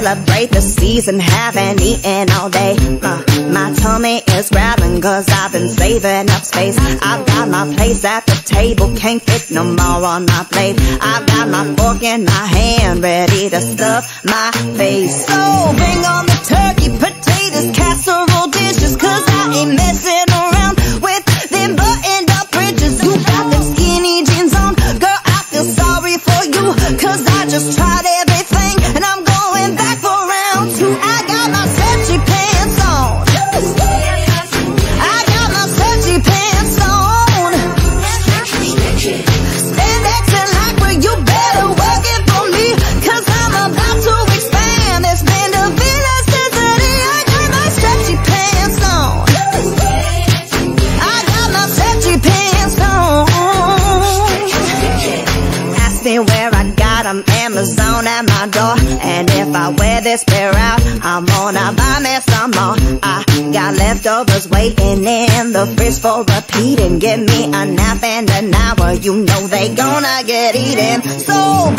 celebrate the season, haven't eaten all day. Uh, my tummy is growling cause I've been saving up space. I've got my place at the table, can't fit no more on my plate. I've got my fork in my hand, ready to stuff my face. So bring on the turkey, potatoes, casserole dishes, cause I ain't messing around with them buttoned up bridges. You got them skinny jeans on, girl, I feel sorry for you, cause I just tried everything, 'em, Amazon at my door. And if I wear this pair out, I'm gonna buy me some more. I got leftovers waiting in the fridge for repeating. Give me a nap and an hour, you know they gonna get eaten. So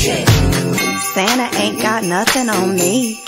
Santa ain't got nothing on me.